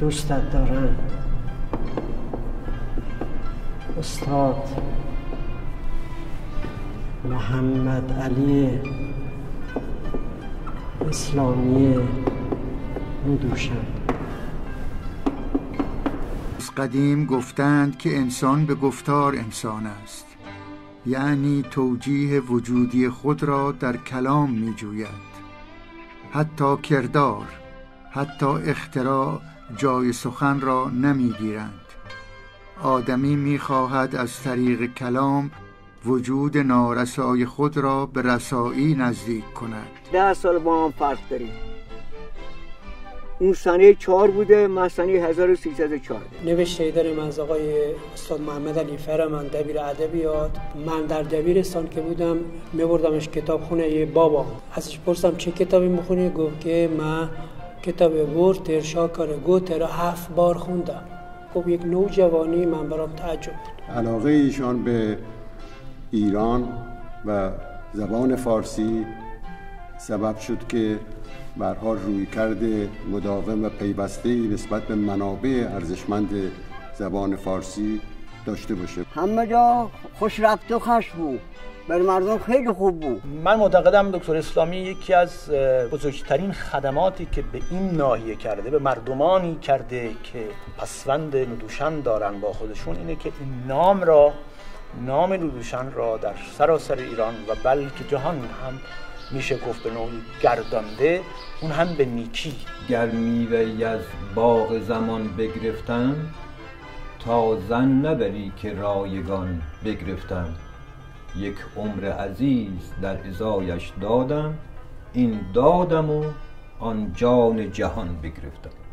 دوستت دارم. استاد محمد علی اسلامی ندوشم از قدیم گفتند که انسان به گفتار انسان است. یعنی توجیه وجودی خود را در کلام می جوید حتی کردار حتی اختراع جای سخن را نمی گیرند آدمی می خواهد از طریق کلام وجود نارسای خود را به رسایی نزدیک کند. ده سال با هم فرق داریم. اون سنه چهار بوده من سنه 1304 نوشته داریم از آقای استاد محمد علی فرمان دبیر ادبیات من در دبیرستان که بودم میبردمش کتاب خونه یه بابا. ازش پرسم چه کتابی می‌خونی؟ گفت که من کتاب ورد ترشا کار گوته را هفت بار خوندم. خب یک نوجوانی من برام تعجب بود. علاقه ایشان به ایران و زبان فارسی سبب شد که برها روی کرده مداوم و پیوسته نسبت به منابع ارزشمند زبان فارسی داشته باشه. همه جا خوش رفت و خوش بود. بر مردم خیلی خوب بود. من معتقدم دکتر اسلامی یکی از بزرگترین خدماتی که به این ناحیه کرده به مردمانی کرده که پسوند ندوشن دارن با خودشون اینه که این نام را نام ندوشن را در سراسر ایران و بلکه جهان هم میشه گفت به نوعی گردانده. اون هم به نیکی. گر میوه از باغ زمان بگرفتم تا زن نبری که رایگان بگرفتم یک عمر عزیز در ازایش دادم این دادم و آن جان جهان بگرفتم.